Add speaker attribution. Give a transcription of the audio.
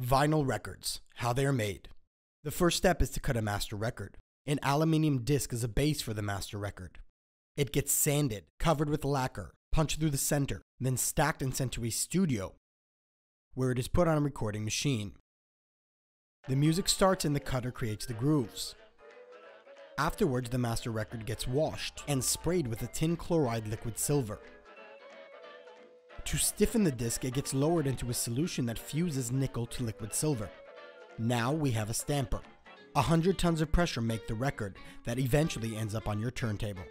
Speaker 1: Vinyl records, how they are made. The first step is to cut a master record. An aluminium disc is a base for the master record. It gets sanded, covered with lacquer, punched through the center, then stacked and sent to a studio, where it is put on a recording machine. The music starts and the cutter creates the grooves. Afterwards, the master record gets washed and sprayed with a tin chloride liquid silver. To stiffen the disc, it gets lowered into a solution that fuses nickel to liquid silver. Now we have a stamper. A hundred tons of pressure make the record that eventually ends up on your turntable.